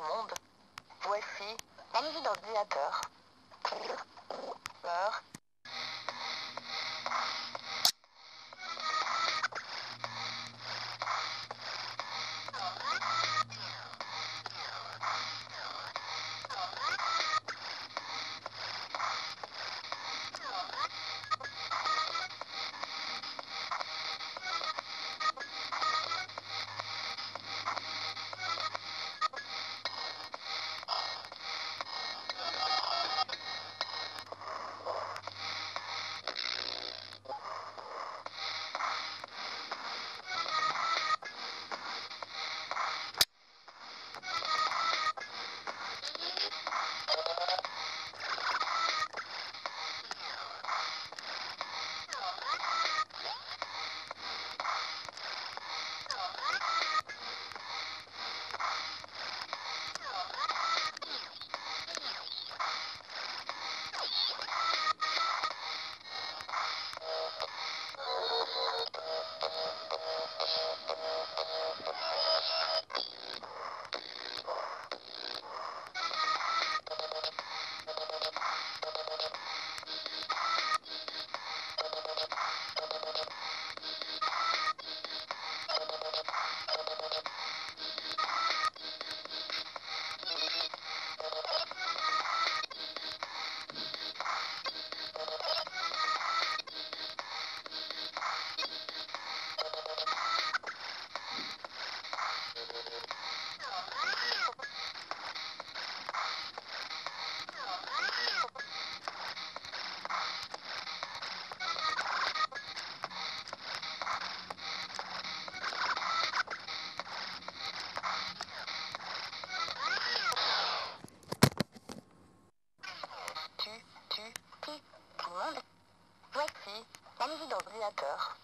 monde. Voici la musique d'ordinateur. Voici la musique d'ordinateur.